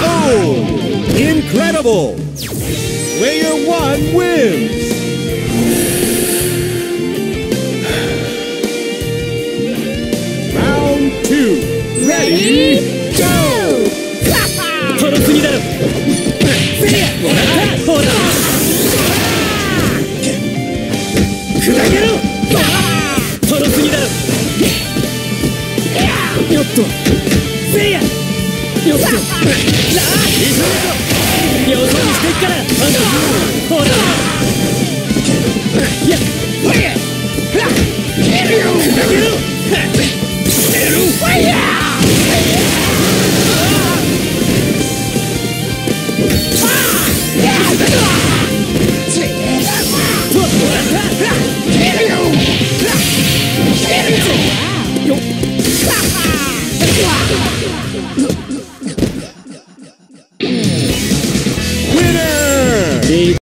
Oh! Incredible! Player 1 wins! Round 2. Ready? Ready? よっとせいやよっとなあ急ぐぞよそにしてっからあんたほらやっァれはっ蹴るよ蹴る蹴るファイヤー Yeah! Winner!